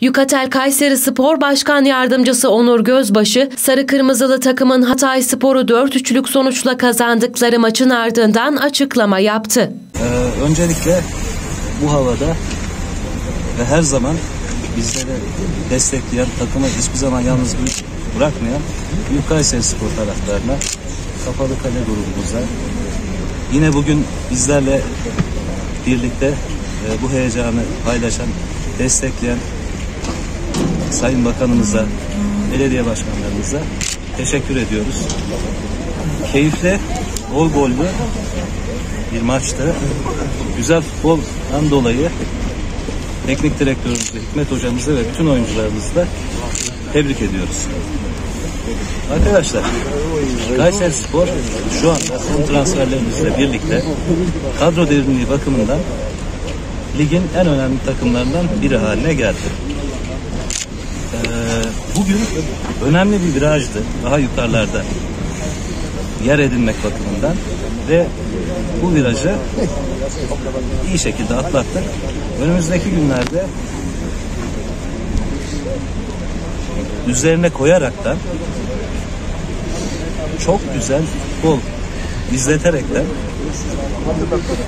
Yukatel Kayseri Spor Başkan Yardımcısı Onur Gözbaşı, Sarı Kırmızılı takımın Hatay Spor'u 4-3'lük sonuçla kazandıkları maçın ardından açıklama yaptı. Ee, öncelikle bu havada ve her zaman bizleri destekleyen, takımı hiçbir zaman yalnız bırakmayan Büyük Spor taraftarına, Kapalı Kale grubumuza, yine bugün bizlerle birlikte e, bu heyecanı paylaşan, destekleyen Sayın Bakanımıza, belediye başkanlarımıza teşekkür ediyoruz. Keyifli, bol gollü bir maçtı. Güzel futboldan dolayı teknik direktörümüzü, Hikmet hocamızı ve bütün oyuncularımızı da tebrik ediyoruz. Arkadaşlar, Kayseri Spor şu anda son transferlerimizle birlikte kadro derinliği bakımından ligin en önemli takımlarından biri haline geldi. Bugün önemli bir virajdı. Daha yukarılarda yer edinmek bakımından ve bu virajı iyi şekilde atlattık. Önümüzdeki günlerde üzerine koyaraktan çok güzel futbol izleterekten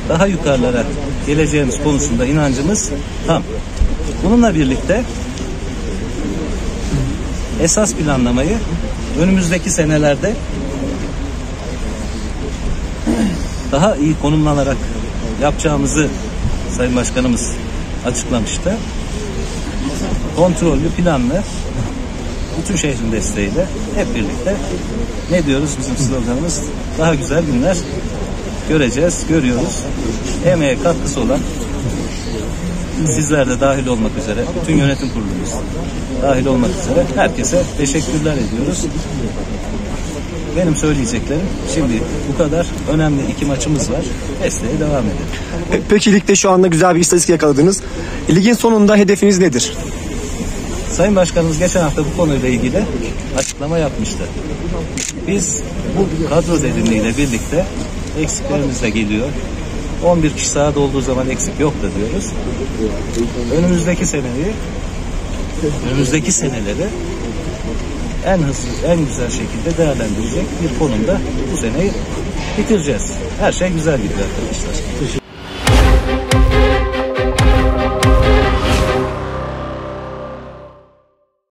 daha yukarılara geleceğimiz konusunda inancımız tam. Bununla birlikte esas planlamayı önümüzdeki senelerde daha iyi konumlanarak yapacağımızı Sayın Başkanımız açıklamıştı. Kontrollü, planlı, bütün şehrin desteğiyle hep birlikte ne diyoruz bizim sloganımız? Daha güzel günler göreceğiz, görüyoruz. Emeğe katkısı olan sizler de dahil olmak üzere, bütün yönetim kurulumuz dahil olmak üzere herkese teşekkürler ediyoruz. Benim söyleyeceklerim şimdi bu kadar. Önemli iki maçımız var. Desteğe devam edelim. Peki ligde şu anda güzel bir istatistik yakaladınız. Ligin sonunda hedefiniz nedir? Sayın Başkanımız geçen hafta bu konuyla ilgili açıklama yapmıştı. Biz bu kadro derinliğiyle birlikte eksiklerimiz de geliyor. 11 kişi sahada olduğu zaman eksik yok da diyoruz. Önümüzdeki seneyi önümüzdeki seneleri en hızlı, en güzel şekilde değerlendirecek bir konumda bu seneyi bitireceğiz. Her şey güzel gidiyor arkadaşlar.